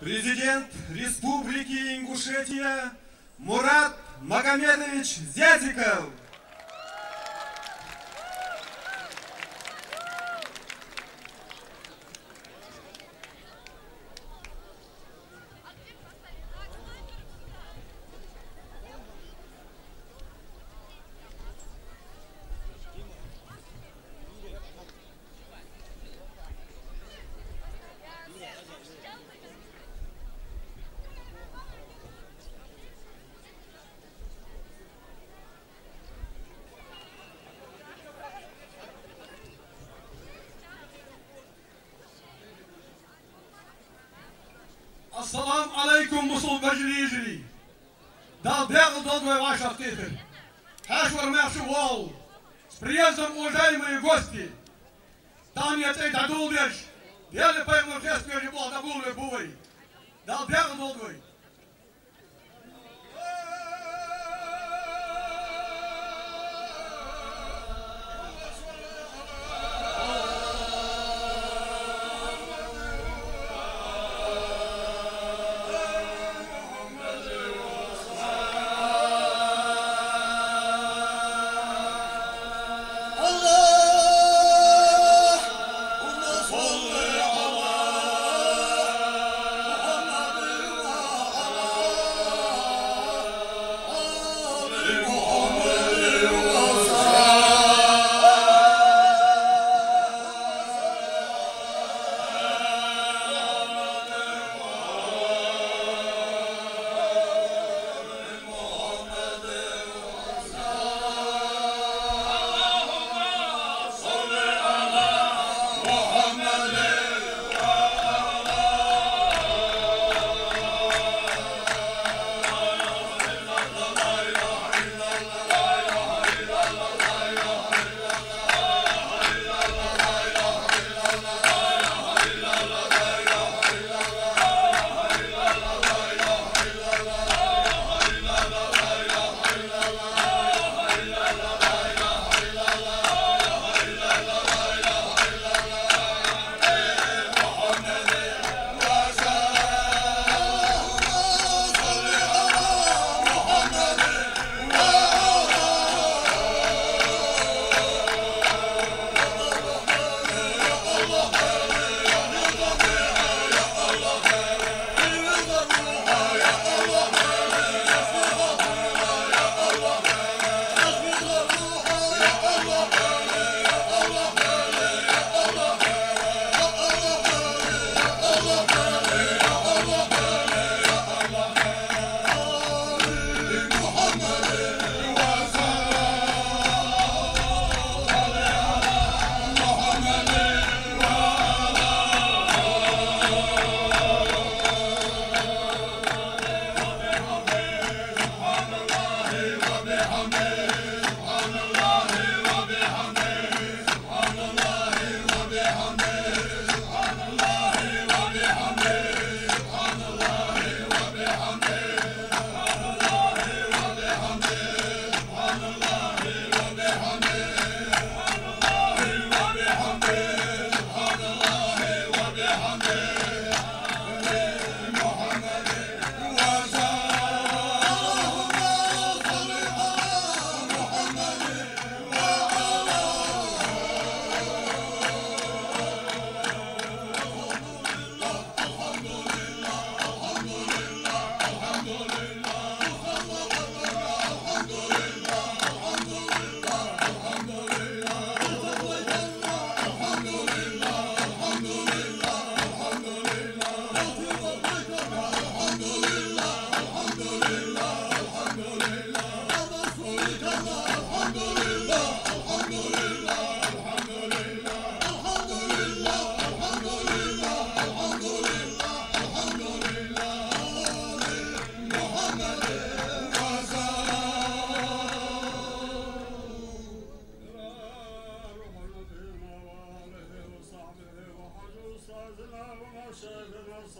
Президент Республики Ингушетия Мурат Магомедович Зятиков. عليكم مصل بجري يجري دا бегал до двое ваших титр. Хашвар Мершу Вол. С приездом, уважаемые гости. Там я цей дадулдеш. Дели пойму фест перебол да булве бувай. Да бегал до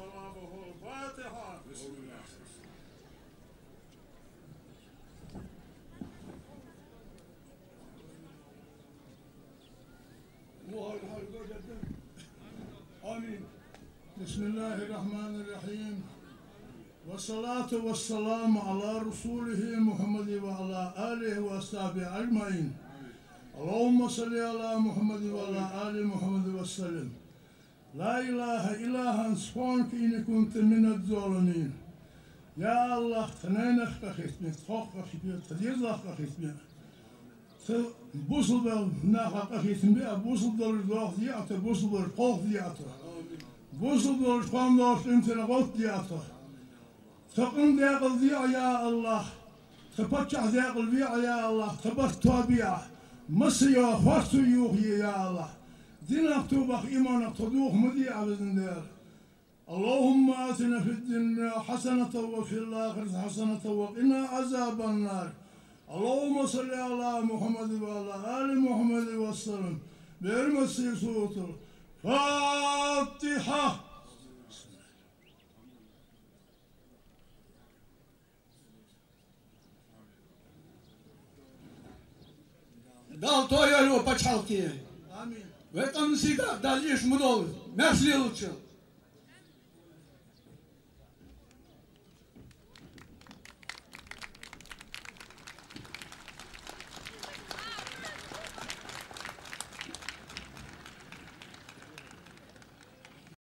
صوابه الفاتحة. بسم الله. آمين. بسم الله الرحمن الرحيم. والصلاة والسلام على رسوله محمد وعلى آله وأصحابه أجمعين. اللهم صل على محمد وعلى آل محمد وسلم. لا إله إلا أنت سبحانك إني كنت من الظالمين يا الله تنينك خيتمي تخوك خيتمي تديرك خيتمي بوصل بل ناخا خيتمي بوصل دور دوخ دياتا بوصل دور قوخ دياتا بوصل دور شقام دور انتنا قوت دياتا تقن ديقل ديا يا الله؟ تبتشع ديقل ديا يا الله؟ تبت توبيع مسيا فرسو يوخي يا الله. دينك توبخ إيمانك تدوخ مذيع بإذن الله اللهم آتنا في الدنيا حسنة وفي الآخرة حسنة وقنا عذاب النار اللهم صل على محمد وعلى آل محمد وسلم بحرمة سورة الفاتحة Dal to je ovo pačalki. آمين в этом всегда в дальнейшем много. Наш лучше.